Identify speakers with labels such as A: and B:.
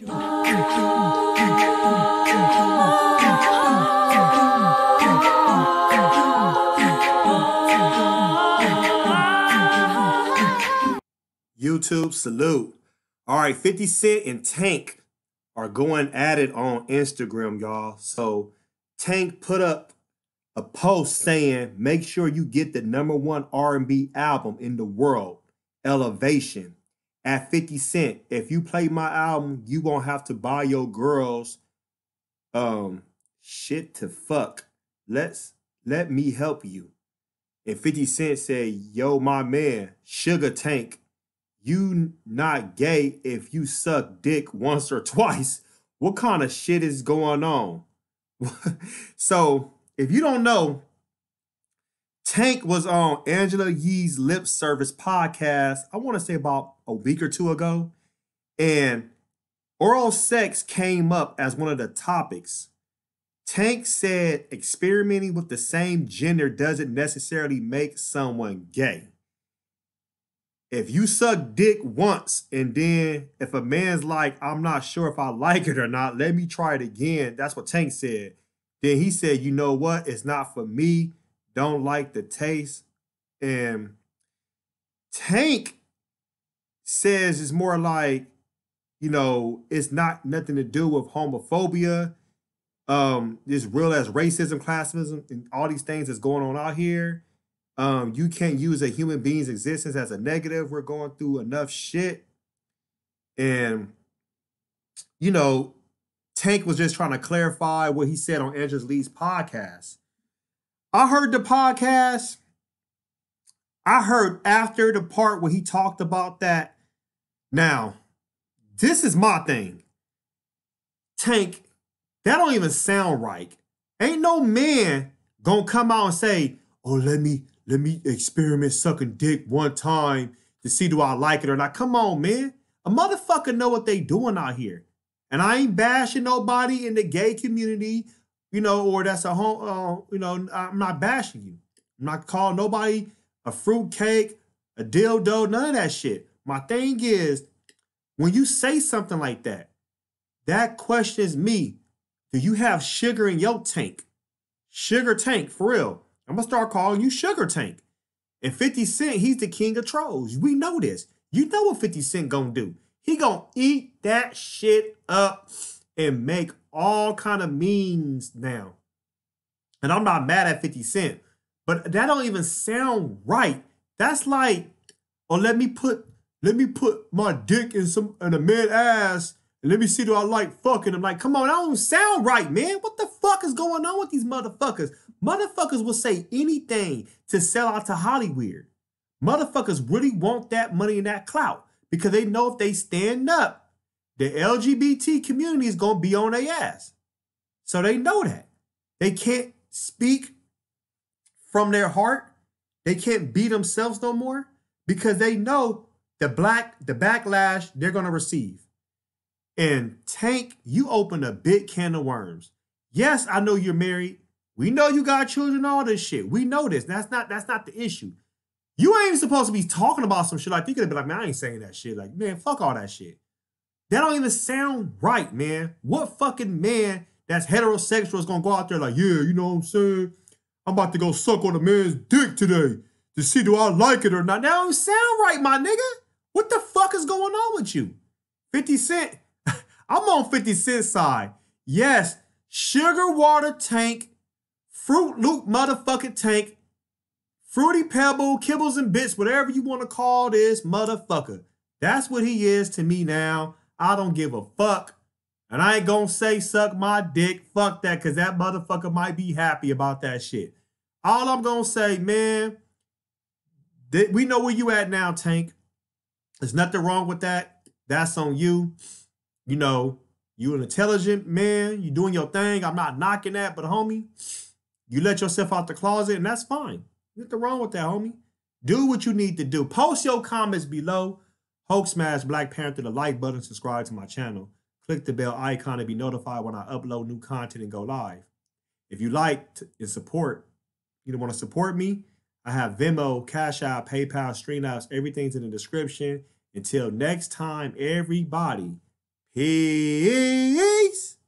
A: YouTube salute. All right, 50 Cent and Tank are going at it on Instagram, y'all. So Tank put up a post saying, "Make sure you get the number one R&B album in the world, Elevation." At 50 Cent, if you play my album, you won't have to buy your girls um shit to fuck. Let's let me help you. And 50 Cent said, Yo, my man, Sugar Tank, you not gay if you suck dick once or twice. What kind of shit is going on? so, if you don't know, Tank was on Angela Yee's Lip Service podcast, I want to say about a week or two ago. And oral sex came up as one of the topics. Tank said experimenting with the same gender doesn't necessarily make someone gay. If you suck dick once and then if a man's like, I'm not sure if I like it or not, let me try it again. That's what Tank said. Then he said, you know what? It's not for me. Don't like the taste. And Tank says it's more like, you know, it's not nothing to do with homophobia. Um, this real as racism, classism, and all these things that's going on out here. Um, you can't use a human being's existence as a negative. We're going through enough shit. And, you know, Tank was just trying to clarify what he said on Angela Yee's podcast. I heard the podcast. I heard after the part where he talked about that. Now, this is my thing. Tank, that don't even sound right. Ain't no man gonna come out and say, "Oh, let me let me experiment sucking dick one time to see do I like it or not." Come on, man. A motherfucker know what they doing out here. And I ain't bashing nobody in the gay community, you know, or that's a home, uh, you know, I'm not bashing you. I'm not calling nobody a fruitcake, a dildo, none of that shit. My thing is, when you say something like that, that questions me. Do you have sugar in your tank? Sugar tank, for real. I'm gonna start calling you Sugar Tank. And 50 Cent, he's the king of trolls. We know this. You know what 50 Cent gonna do. He gonna eat that shit up and make all kind of means now. And I'm not mad at 50 Cent, but that don't even sound right. That's like, oh, let me put let me put my dick in some in a man ass and let me see do I like fucking. I'm like, come on, that don't sound right, man. What the fuck is going on with these motherfuckers? Motherfuckers will say anything to sell out to Hollywood. Motherfuckers really want that money and that clout because they know if they stand up, the LGBT community is going to be on their ass. So they know that. They can't speak from their heart. They can't be themselves no more because they know the black the backlash they're going to receive. And Tank, you open a big can of worms. Yes, I know you're married. We know you got children, all this shit. We know this. That's not that's not the issue. You ain't even supposed to be talking about some shit like you could be like, man, I ain't saying that shit. Like, man, fuck all that shit. That don't even sound right, man. What fucking man that's heterosexual is gonna go out there like, yeah, you know what I'm saying? I'm about to go suck on a man's dick today to see do I like it or not. That don't sound right, my nigga. What the fuck is going on with you? 50 Cent. I'm on 50 Cent side. Yes, sugar water tank, Fruit Loop motherfucking tank Fruity Pebble, Kibbles and Bits, whatever you want to call this motherfucker. That's what he is to me now. I don't give a fuck. And I ain't gonna say suck my dick. Fuck that, because that motherfucker might be happy about that shit. All I'm gonna say, man, we know where you at now, Tank. There's nothing wrong with that. That's on you. You know, you an intelligent man. You doing your thing. I'm not knocking that, but homie, you let yourself out the closet, and that's fine. Nothing wrong with that, homie. Do what you need to do. Post your comments below. Hulk smash Black Panther, the like button, subscribe to my channel. Click the bell icon to be notified when I upload new content and go live. If you like and support, you want to support me, I have Venmo, Cash App, PayPal, Streamlabs, everything's in the description. Until next time, everybody, Peace.